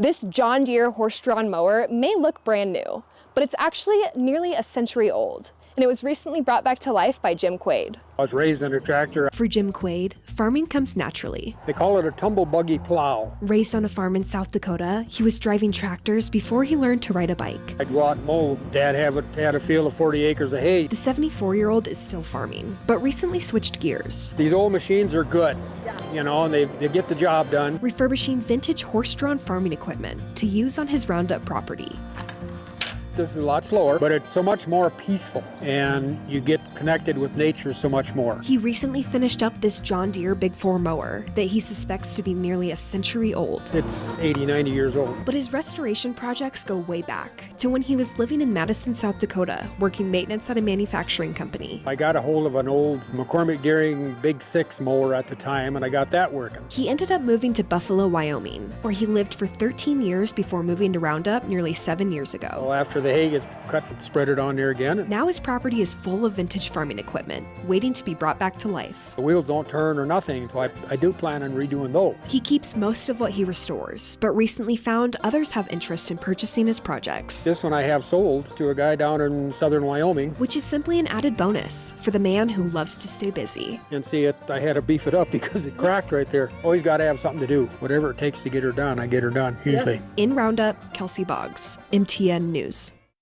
This John Deere horse-drawn mower may look brand new, but it's actually nearly a century old, and it was recently brought back to life by Jim Quade. I was raised on a tractor. For Jim Quade, farming comes naturally. They call it a tumble buggy plow. Raised on a farm in South Dakota, he was driving tractors before he learned to ride a bike. I'd go out and mow. Dad had a, had a field of 40 acres of hay. The 74 year old is still farming, but recently switched gears. These old machines are good, you know, and they, they get the job done. Refurbishing vintage horse drawn farming equipment to use on his Roundup property. This is a lot slower, but it's so much more peaceful, and you get connected with nature so much more. He recently finished up this John Deere Big Four mower that he suspects to be nearly a century old. It's 80, 90 years old. But his restoration projects go way back to when he was living in Madison, South Dakota, working maintenance at a manufacturing company. I got a hold of an old McCormick Deering Big Six mower at the time, and I got that working. He ended up moving to Buffalo, Wyoming, where he lived for 13 years before moving to Roundup nearly seven years ago. Well, after the hay gets cut, spread it on there again. Now his property is full of vintage farming equipment, waiting to be brought back to life. The wheels don't turn or nothing, so I, I do plan on redoing those. He keeps most of what he restores, but recently found others have interest in purchasing his projects. This one I have sold to a guy down in southern Wyoming. Which is simply an added bonus for the man who loves to stay busy. And see it, I had to beef it up because it cracked right there. Always got to have something to do. Whatever it takes to get her done, I get her done, usually. In Roundup, Kelsey Boggs, MTN News.